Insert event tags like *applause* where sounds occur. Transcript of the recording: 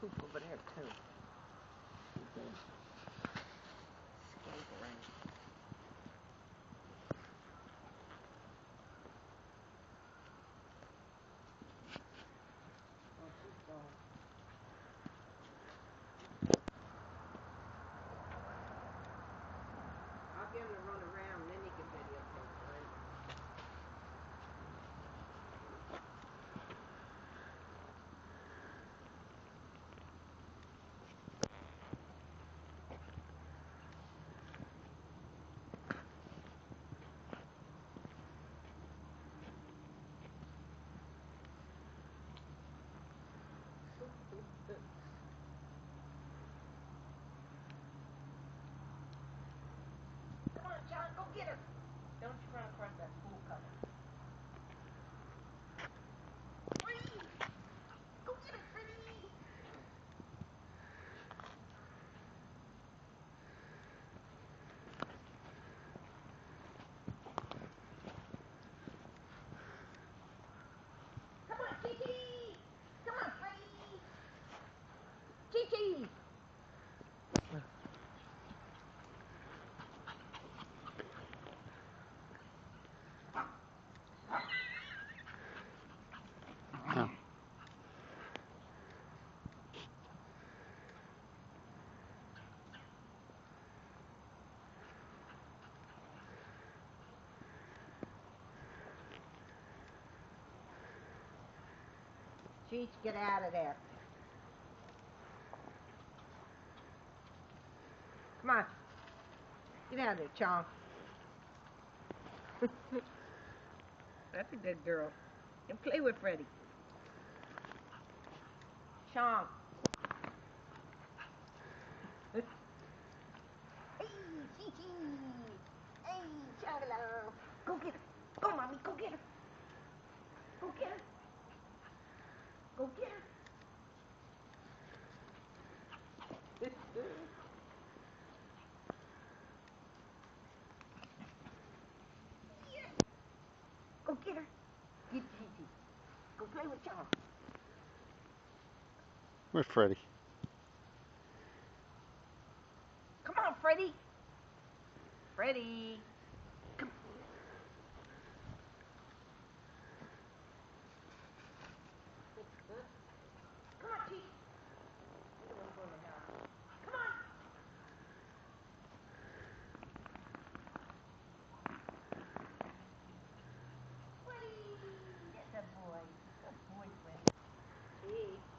poop over there too. Get her. Don't you run across that fool coming. Free! Go get her, Freddy! Come on, Kiki! Come on, Freddy! Kiki! Cheech, get out of there. Come on. Get out of there, Chong. *laughs* That's a good girl. And play with Freddy. Chong. *laughs* Go get her. Go, Mommy. Go get her. Go get her. Go get her. Yeah. Go get her. Get Gigi. Go play with Chong. Where's Freddy? Come on, Freddy. Freddie. day